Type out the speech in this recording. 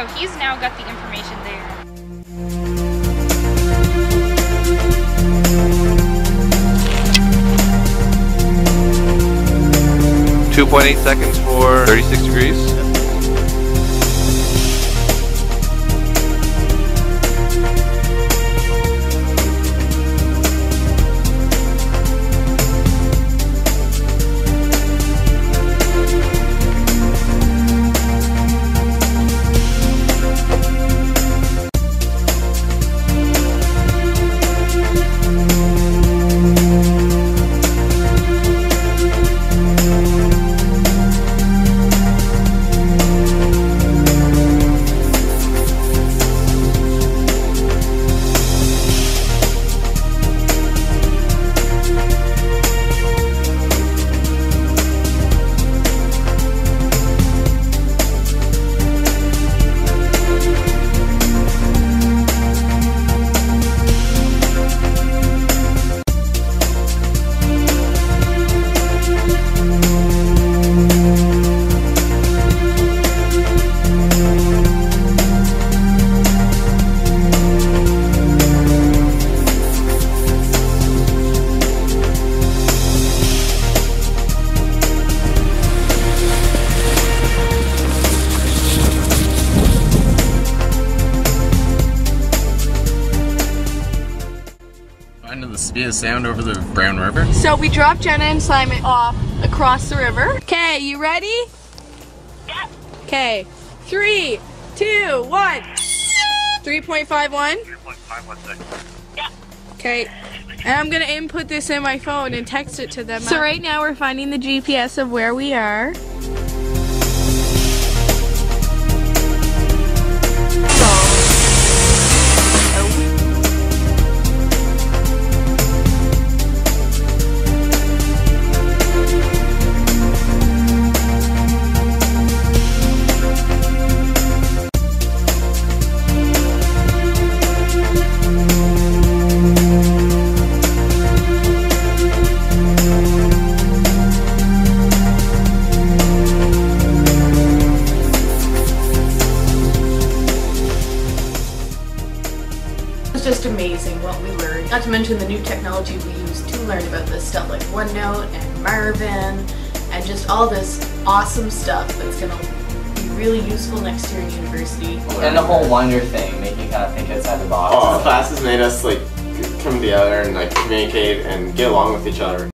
So he's now got the information there. Two point eight seconds for thirty-six degrees. Find the speed of sound over the Brown River. So we dropped Jenna and Simon off across the river. Okay, you ready? Yeah. Okay, three, two, one. 3.51? 3.51 Yeah. Okay. And I'm gonna input this in my phone and text it to them. So right now we're finding the GPS of where we are. It just amazing what we learned. Not to mention the new technology we use to learn about this stuff like OneNote and Marvin and just all this awesome stuff that's going to be really useful next year in university. And the whole wonder thing, make you kind of think outside the box. Oh, class has made us like come together and like communicate and get along with each other.